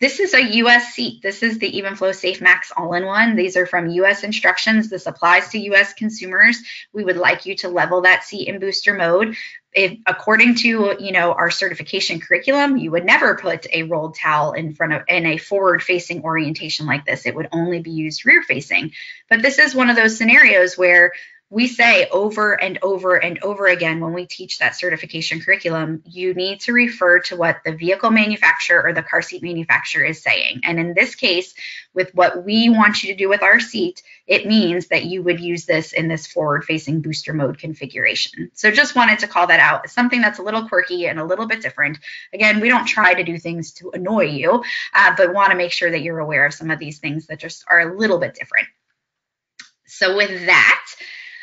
This is a US seat. This is the Evenflo SafeMax all-in-one. These are from US instructions. This applies to US consumers. We would like you to level that seat in booster mode. If, according to you know our certification curriculum, you would never put a rolled towel in front of in a forward-facing orientation like this. It would only be used rear-facing. But this is one of those scenarios where we say over and over and over again when we teach that certification curriculum, you need to refer to what the vehicle manufacturer or the car seat manufacturer is saying. And in this case, with what we want you to do with our seat, it means that you would use this in this forward facing booster mode configuration. So just wanted to call that out. It's something that's a little quirky and a little bit different. Again, we don't try to do things to annoy you, uh, but want to make sure that you're aware of some of these things that just are a little bit different. So with that,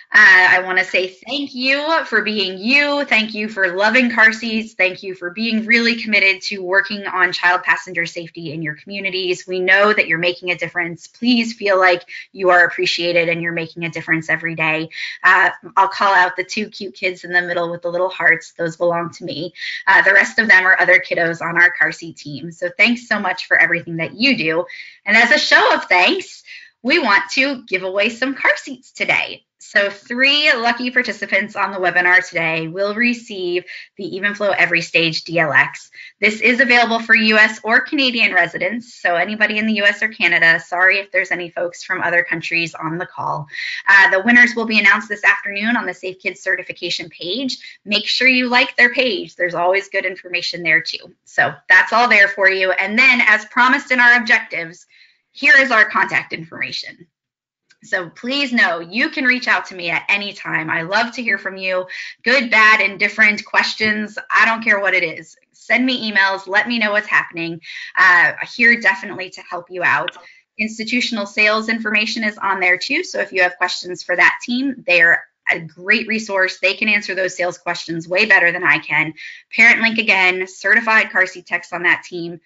uh, I want to say thank you for being you. Thank you for loving car seats. Thank you for being really committed to working on child passenger safety in your communities. We know that you're making a difference. Please feel like you are appreciated and you're making a difference every day. Uh, I'll call out the two cute kids in the middle with the little hearts. Those belong to me. Uh, the rest of them are other kiddos on our car seat team. So thanks so much for everything that you do. And as a show of thanks, we want to give away some car seats today. So, three lucky participants on the webinar today will receive the Evenflo EveryStage DLX. This is available for US or Canadian residents. So, anybody in the US or Canada, sorry if there's any folks from other countries on the call. Uh, the winners will be announced this afternoon on the Safe Kids certification page. Make sure you like their page, there's always good information there too. So, that's all there for you. And then, as promised in our objectives, here is our contact information. So please know you can reach out to me at any time. I love to hear from you. Good, bad, indifferent questions. I don't care what it is. Send me emails. Let me know what's happening. Uh, here definitely to help you out. Institutional sales information is on there too. So if you have questions for that team, they're a great resource. They can answer those sales questions way better than I can. Parent Link again, certified car seat techs on that team.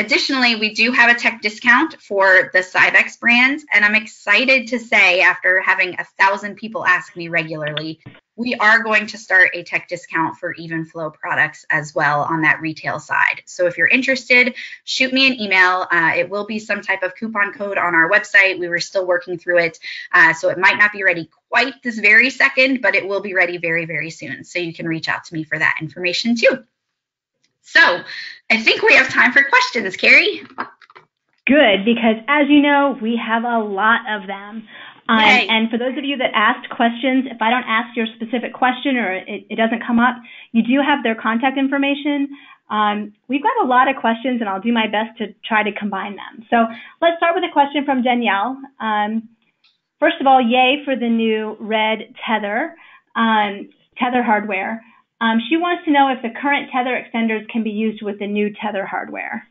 Additionally, we do have a tech discount for the Cybex brand, and I'm excited to say, after having a thousand people ask me regularly, we are going to start a tech discount for Evenflo products as well on that retail side. So if you're interested, shoot me an email. Uh, it will be some type of coupon code on our website. We were still working through it, uh, so it might not be ready quite this very second, but it will be ready very, very soon. So you can reach out to me for that information too. So I think we have time for questions, Carrie. Good, because as you know, we have a lot of them. Um, and for those of you that asked questions, if I don't ask your specific question or it, it doesn't come up, you do have their contact information. Um, we've got a lot of questions, and I'll do my best to try to combine them. So let's start with a question from Danielle. Um, first of all, yay for the new red tether, um, tether hardware. Um, she wants to know if the current tether extenders can be used with the new tether hardware.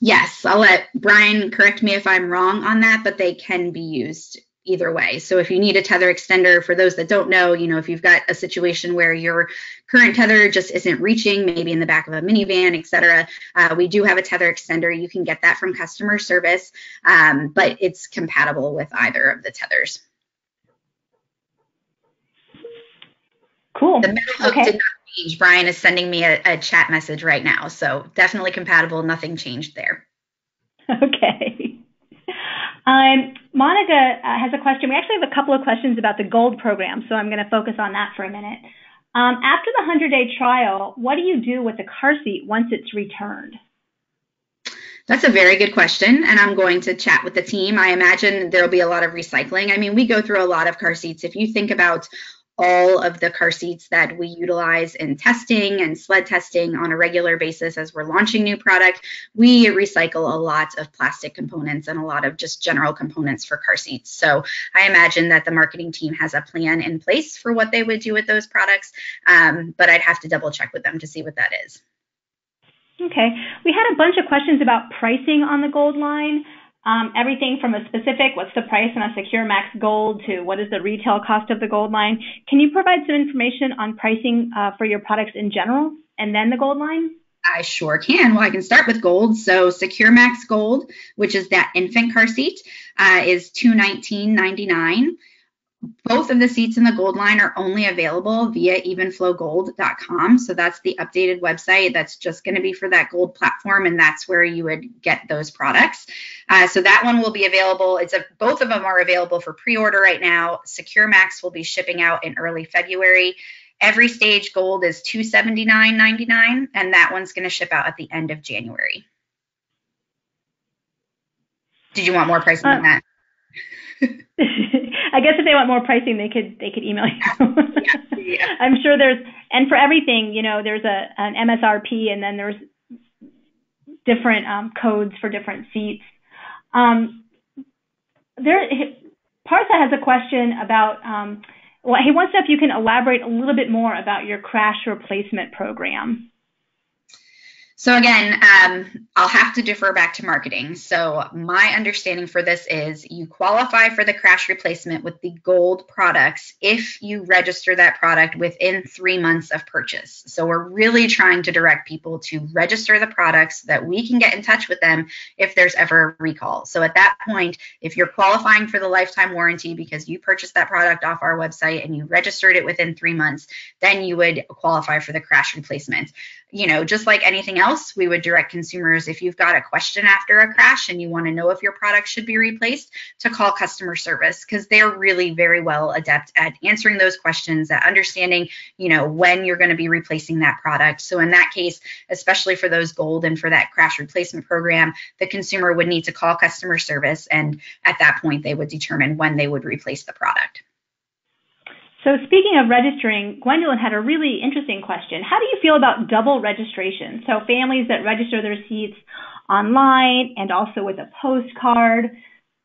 Yes, I'll let Brian correct me if I'm wrong on that, but they can be used either way. So if you need a tether extender, for those that don't know, you know, if you've got a situation where your current tether just isn't reaching, maybe in the back of a minivan, et cetera, uh, we do have a tether extender. You can get that from customer service, um, but it's compatible with either of the tethers. Cool. The middle okay. did not change. Brian is sending me a, a chat message right now. So definitely compatible. Nothing changed there. [laughs] Okay. Um, Monica uh, has a question. We actually have a couple of questions about the gold program, so I'm going to focus on that for a minute. Um, after the 100 day trial, what do you do with the car seat once it's returned? That's a very good question, and I'm going to chat with the team. I imagine there'll be a lot of recycling. I mean, we go through a lot of car seats. If you think about all of the car seats that we utilize in testing and sled testing on a regular basis as we're launching new product, we recycle a lot of plastic components and a lot of just general components for car seats. So I imagine that the marketing team has a plan in place for what they would do with those products, um, but I'd have to double check with them to see what that is. Okay. We had a bunch of questions about pricing on the gold line. Um, everything from a specific, what's the price on a SecureMax Gold, to what is the retail cost of the gold line. Can you provide some information on pricing uh, for your products in general and then the gold line? I sure can. Well, I can start with gold. So SecureMax Gold, which is that infant car seat, uh, is $219.99 both of the seats in the gold line are only available via evenflogold.com. So that's the updated website that's just going to be for that gold platform, and that's where you would get those products. Uh, so that one will be available. It's a, both of them are available for pre-order right now. SecureMax will be shipping out in early February. EveryStage gold is $279.99, and that one's going to ship out at the end of January. Did you want more pricing uh, than that? [laughs] I guess if they want more pricing, they could they could email you. [laughs] yeah, yeah. [laughs] I'm sure there's and for everything, you know, there's a an MSRP and then there's different um, codes for different seats. Um, there, Partha has a question about. Um, well, he wants to know if you can elaborate a little bit more about your crash replacement program. So again, um, I'll have to defer back to marketing. So my understanding for this is you qualify for the crash replacement with the gold products if you register that product within three months of purchase. So we're really trying to direct people to register the products that we can get in touch with them if there's ever a recall. So at that point, if you're qualifying for the lifetime warranty because you purchased that product off our website and you registered it within three months, then you would qualify for the crash replacement you know, just like anything else, we would direct consumers if you've got a question after a crash and you want to know if your product should be replaced to call customer service because they're really very well adept at answering those questions, at understanding, you know, when you're going to be replacing that product. So in that case, especially for those gold and for that crash replacement program, the consumer would need to call customer service and at that point they would determine when they would replace the product. So speaking of registering, Gwendolyn had a really interesting question. How do you feel about double registration? So families that register their seats online and also with a postcard.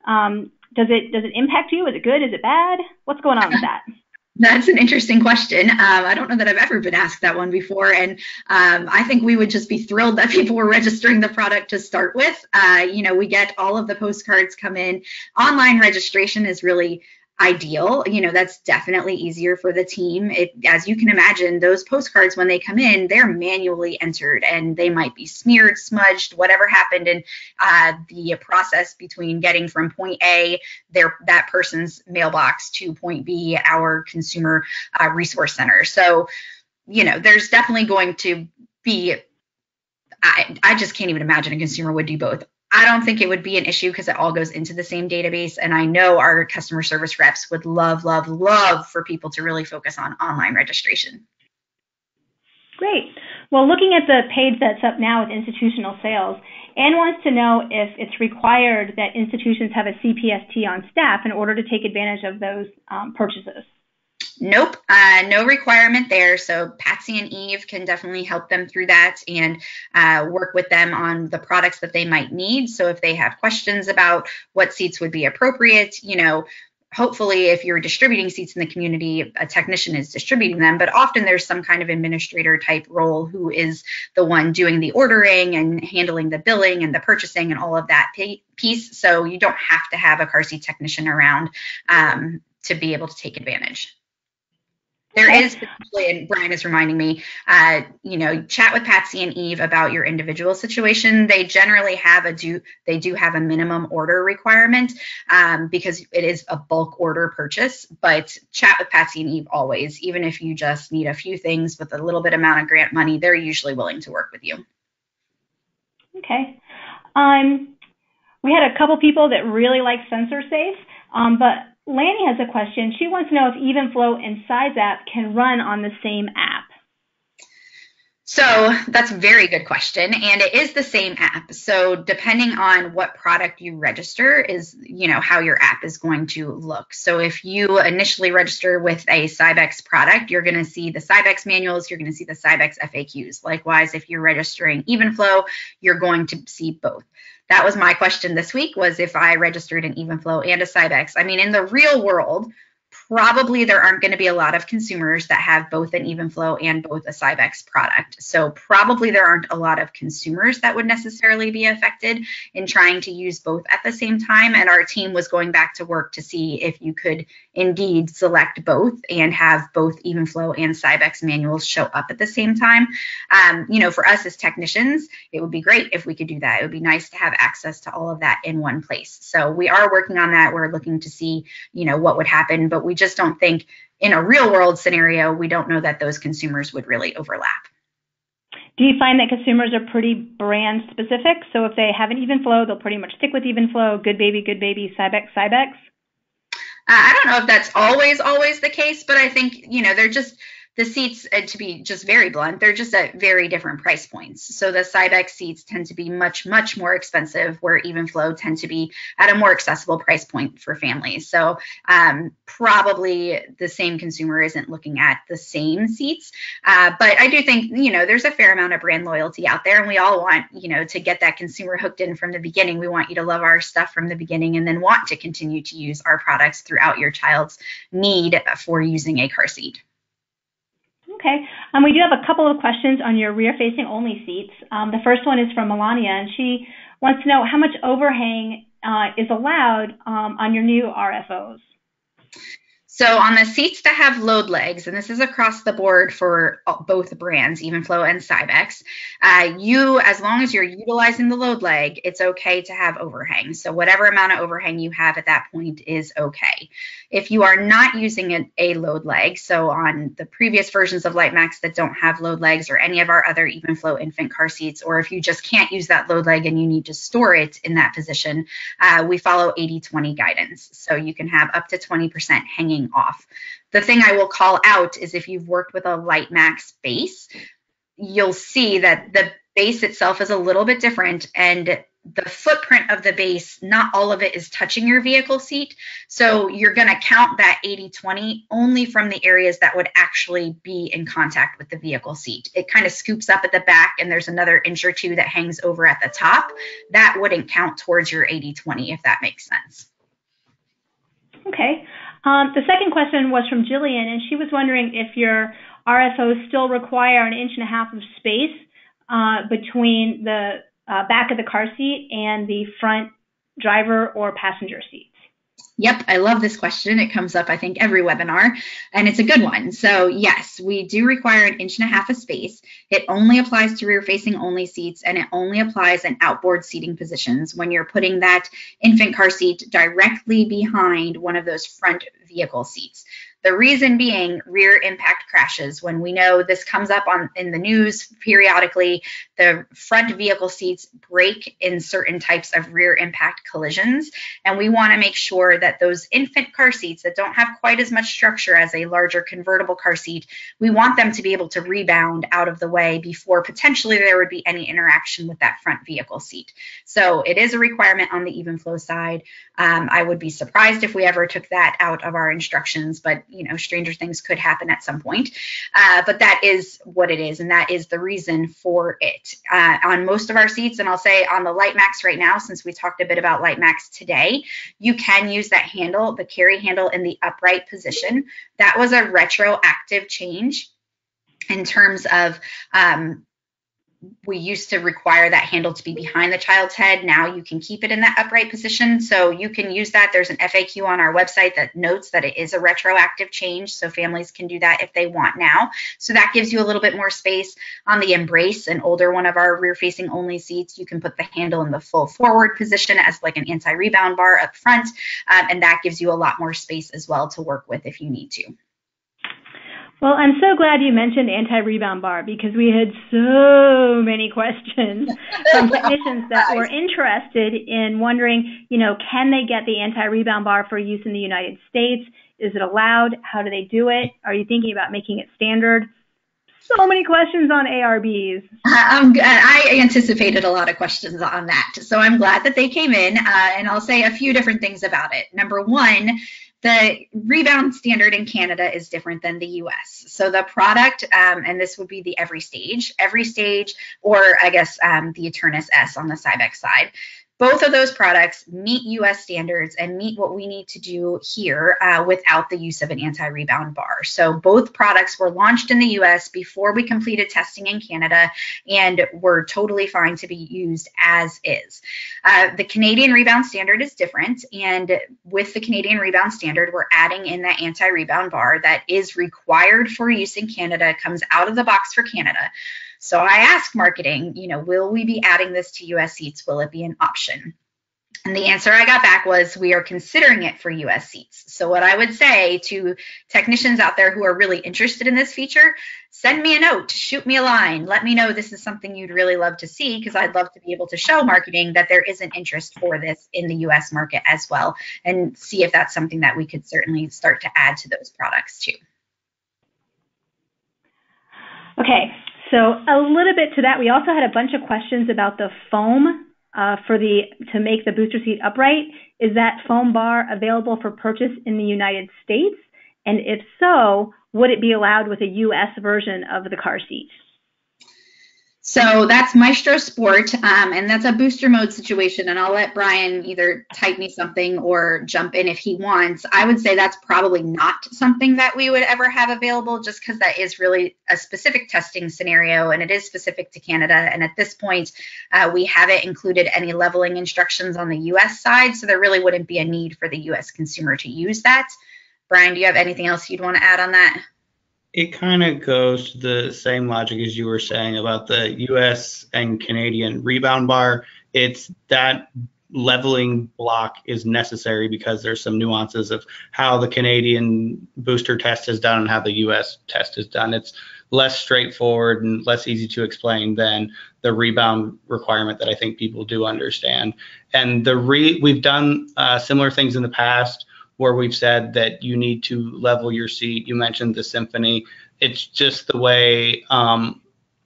Um, does it does it impact you? Is it good? Is it bad? What's going on with that? [laughs] That's an interesting question. Um, I don't know that I've ever been asked that one before, and um, I think we would just be thrilled that people were registering the product to start with. Uh, you know, we get all of the postcards come in. Online registration is really ideal. You know, that's definitely easier for the team. It, as you can imagine, those postcards, when they come in, they're manually entered and they might be smeared, smudged, whatever happened in uh, the process between getting from point A, their that person's mailbox to point B, our consumer uh, resource center. So, you know, there's definitely going to be I, I just can't even imagine a consumer would do both. I don't think it would be an issue because it all goes into the same database. And I know our customer service reps would love, love, love for people to really focus on online registration. Great. Well, looking at the page that's up now with institutional sales, Anne wants to know if it's required that institutions have a CPST on staff in order to take advantage of those um, purchases. Nope, uh, no requirement there. So Patsy and Eve can definitely help them through that and uh, work with them on the products that they might need. So if they have questions about what seats would be appropriate, you know, hopefully if you're distributing seats in the community a technician is distributing them but often there's some kind of administrator type role who is the one doing the ordering and handling the billing and the purchasing and all of that piece so you don't have to have a car seat technician around um, to be able to take advantage there is potentially, and Brian is reminding me, uh, you know, chat with Patsy and Eve about your individual situation. They generally have a do they do have a minimum order requirement um, because it is a bulk order purchase. But chat with Patsy and Eve always, even if you just need a few things with a little bit amount of grant money, they're usually willing to work with you. Okay. Um, we had a couple people that really like SensorSafe, um, but Lanny has a question. She wants to know if Evenflo and Cybex can run on the same app. So that's a very good question. And it is the same app. So depending on what product you register is, you know, how your app is going to look. So if you initially register with a Cybex product, you're going to see the Cybex manuals, you're going to see the Cybex FAQs. Likewise, if you're registering Evenflo, you're going to see both. That was my question this week was if I registered an Evenflo and a Cybex. I mean, in the real world, probably there aren't going to be a lot of consumers that have both an Evenflo and both a Cybex product. So probably there aren't a lot of consumers that would necessarily be affected in trying to use both at the same time. And our team was going back to work to see if you could indeed select both and have both Evenflo and Cybex manuals show up at the same time. Um, you know, for us as technicians, it would be great if we could do that. It would be nice to have access to all of that in one place. So we are working on that. We're looking to see, you know, what would happen, but we just don't think in a real world scenario, we don't know that those consumers would really overlap. Do you find that consumers are pretty brand specific? So if they have an Evenflo, they'll pretty much stick with Evenflo, Goodbaby, good baby, Cybex, Cybex? I don't know if that's always, always the case, but I think, you know, they're just, the seats, uh, to be just very blunt, they're just at very different price points. So the Cybex seats tend to be much, much more expensive, where Evenflo tend to be at a more accessible price point for families. So um, probably the same consumer isn't looking at the same seats. Uh, but I do think, you know, there's a fair amount of brand loyalty out there, and we all want, you know, to get that consumer hooked in from the beginning. We want you to love our stuff from the beginning and then want to continue to use our products throughout your child's need for using a car seat. Okay. Um, we do have a couple of questions on your rear-facing only seats. Um, the first one is from Melania, and she wants to know how much overhang uh, is allowed um, on your new RFOs. So on the seats that have load legs, and this is across the board for both brands, Evenflo and Cybex, uh, you, as long as you're utilizing the load leg, it's okay to have overhang. So whatever amount of overhang you have at that point is okay. If you are not using a, a load leg, so on the previous versions of LiteMax that don't have load legs or any of our other Evenflo infant car seats, or if you just can't use that load leg and you need to store it in that position, uh, we follow 80-20 guidance. So you can have up to 20% hanging off. The thing I will call out is if you've worked with a LiteMax base, you'll see that the base itself is a little bit different and the footprint of the base, not all of it is touching your vehicle seat. So you're going to count that 80 20 only from the areas that would actually be in contact with the vehicle seat. It kind of scoops up at the back, and there's another inch or two that hangs over at the top. That wouldn't count towards your 80 20, if that makes sense. Okay. Um, the second question was from Jillian, and she was wondering if your RFOs still require an inch and a half of space uh, between the uh, back of the car seat and the front driver or passenger seats? Yep, I love this question. It comes up, I think, every webinar, and it's a good one. So, yes, we do require an inch and a half of space. It only applies to rear facing only seats, and it only applies in outboard seating positions when you're putting that infant car seat directly behind one of those front vehicle seats. The reason being rear impact crashes. When we know this comes up on in the news periodically, the front vehicle seats break in certain types of rear impact collisions, and we want to make sure that those infant car seats that don't have quite as much structure as a larger convertible car seat, we want them to be able to rebound out of the way before potentially there would be any interaction with that front vehicle seat. So it is a requirement on the Evenflo side. Um, I would be surprised if we ever took that out of our instructions, but you know, stranger things could happen at some point. Uh, but that is what it is, and that is the reason for it. Uh, on most of our seats, and I'll say on the LiteMax right now, since we talked a bit about LiteMax today, you can use that handle, the carry handle in the upright position. That was a retroactive change in terms of um, we used to require that handle to be behind the child's head. Now you can keep it in that upright position. So you can use that. There's an FAQ on our website that notes that it is a retroactive change. So families can do that if they want now. So that gives you a little bit more space on the Embrace, an older one of our rear facing only seats. You can put the handle in the full forward position as like an anti rebound bar up front. Um, and that gives you a lot more space as well to work with if you need to. Well, I'm so glad you mentioned anti-rebound bar because we had so many [laughs] questions from [laughs] technicians that were interested in wondering, you know, can they get the anti-rebound bar for use in the United States? Is it allowed? How do they do it? Are you thinking about making it standard? So many questions on ARBs. I anticipated a lot of questions on that. So I'm glad that they came in, uh, and I'll say a few different things about it. Number one, the rebound standard in Canada is different than the US. So the product, um, and this would be the EveryStage, every stage, or I guess um, the Eternis S on the Cybex side both of those products meet US standards and meet what we need to do here uh, without the use of an anti rebound bar. So, both products were launched in the US before we completed testing in Canada and were totally fine to be used as is. Uh, the Canadian rebound standard is different, and with the Canadian rebound standard, we're adding in that anti rebound bar that is required for use in Canada, comes out of the box for Canada. So I asked marketing, you know, will we be adding this to US seats? Will it be an option? And the answer I got back was we are considering it for US seats. So, what I would say to technicians out there who are really interested in this feature, send me a note, shoot me a line, let me know this is something you'd really love to see because I'd love to be able to show marketing that there is an interest for this in the US market as well and see if that's something that we could certainly start to add to those products too. Okay, so a little bit to that, we also had a bunch of questions about the foam uh, for the to make the booster seat upright. Is that foam bar available for purchase in the United States? And if so, would it be allowed with a U.S. version of the car seat? So that's Maestro Sport, um, and that's a booster mode situation. And I'll let Brian either type me something or jump in if he wants. I would say that's probably not something that we would ever have available, just because that is really a specific testing scenario, and it is specific to Canada. And at this point, uh, we haven't included any leveling instructions on the U.S. side, so there really wouldn't be a need for the U.S. consumer to use that. Brian, do you have anything else you'd want to add on that? It kind of goes to the same logic as you were saying about the US and Canadian rebound bar. It's that leveling block is necessary because there's some nuances of how the Canadian booster test is done and how the US test is done. It's less straightforward and less easy to explain than the rebound requirement that I think people do understand. And the re we've done uh, similar things in the past where we've said that you need to level your seat. You mentioned the Symphony. It's just the way um,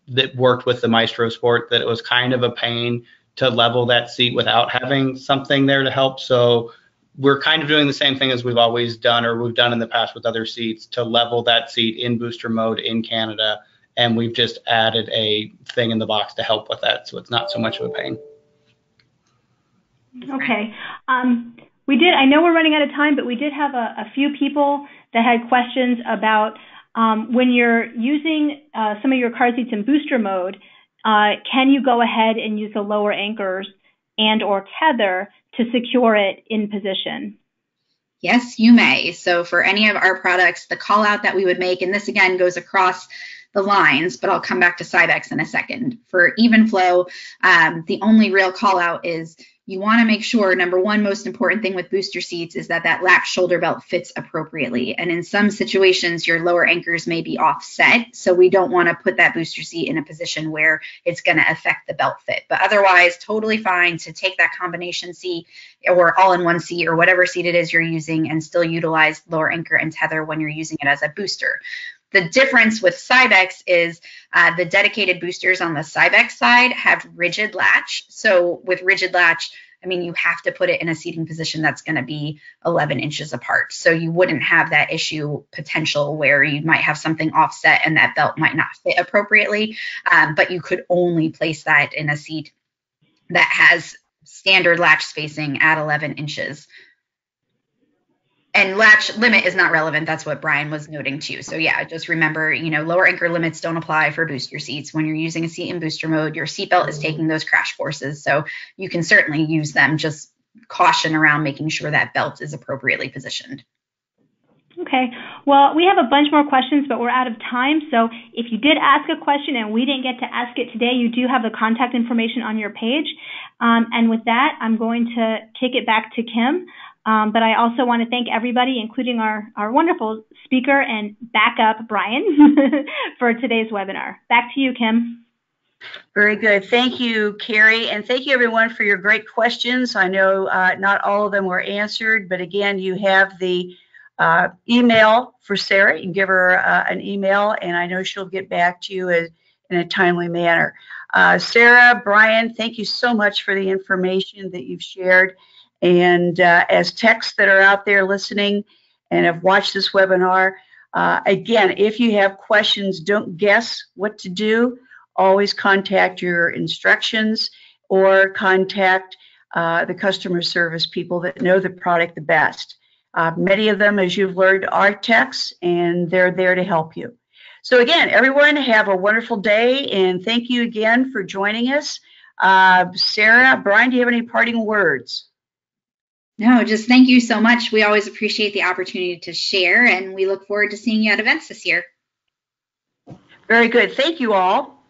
that worked with the Maestro Sport that it was kind of a pain to level that seat without having something there to help. So we're kind of doing the same thing as we've always done or we've done in the past with other seats to level that seat in booster mode in Canada. And we've just added a thing in the box to help with that. So it's not so much of a pain. Okay. Um, we did, I know we're running out of time, but we did have a, a few people that had questions about um, when you're using uh, some of your car seats in booster mode, uh, can you go ahead and use the lower anchors and or tether to secure it in position? Yes, you may. So for any of our products, the call out that we would make, and this again goes across the lines, but I'll come back to Cybex in a second. For even flow, um, the only real call out is you want to make sure number one most important thing with booster seats is that that lap shoulder belt fits appropriately. And in some situations your lower anchors may be offset. So we don't want to put that booster seat in a position where it's going to affect the belt fit. But otherwise totally fine to take that combination seat or all in one seat or whatever seat it is you're using and still utilize lower anchor and tether when you're using it as a booster the difference with Cybex is uh, the dedicated boosters on the Cybex side have rigid latch. So with rigid latch, I mean, you have to put it in a seating position that's going to be 11 inches apart. So you wouldn't have that issue potential where you might have something offset and that belt might not fit appropriately. Um, but you could only place that in a seat that has standard latch spacing at 11 inches and latch limit is not relevant. That's what Brian was noting too. So yeah, just remember, you know, lower anchor limits don't apply for booster seats. When you're using a seat in booster mode, your seatbelt is taking those crash forces. So you can certainly use them. Just caution around making sure that belt is appropriately positioned. Okay. Well, we have a bunch more questions, but we're out of time. So if you did ask a question and we didn't get to ask it today, you do have the contact information on your page. Um, and with that, I'm going to kick it back to Kim Um, but I also want to thank everybody, including our, our wonderful speaker and backup, Brian, [laughs] for today's webinar. Back to you, Kim. Very good. Thank you, Carrie. And thank you, everyone, for your great questions. I know uh, not all of them were answered, but again, you have the uh, email for Sarah. You can give her uh, an email, and I know she'll get back to you as, in a timely manner. Uh, Sarah, Brian, thank you so much for the information that you've shared. And uh, as techs that are out there listening and have watched this webinar, uh, again, if you have questions, don't guess what to do. Always contact your instructions or contact uh, the customer service people that know the product the best. Uh, many of them, as you've learned, are techs and they're there to help you. So again, everyone have a wonderful day and thank you again for joining us. Uh, Sarah, Brian, do you have any parting words? No, just thank you so much. We always appreciate the opportunity to share, and we look forward to seeing you at events this year. Very good. Thank you all.